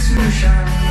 solution.